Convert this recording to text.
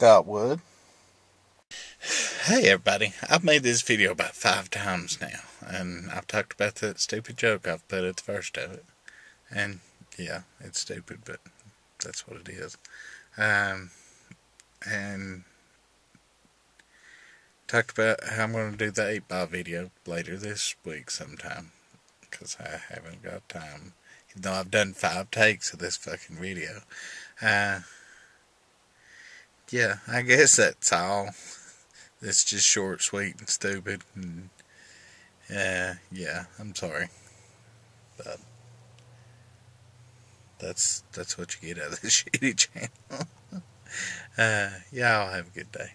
Got wood. Hey everybody, I've made this video about five times now, and I've talked about that stupid joke I've put at the first of it. And yeah, it's stupid, but that's what it is. Um, and talked about how I'm going to do the 8 ball video later this week sometime, because I haven't got time, even though I've done five takes of this fucking video. Uh, yeah, I guess that's all. It's just short, sweet, and stupid. And, uh, yeah, I'm sorry, but that's that's what you get out of the shitty channel. uh, yeah, I'll have a good day.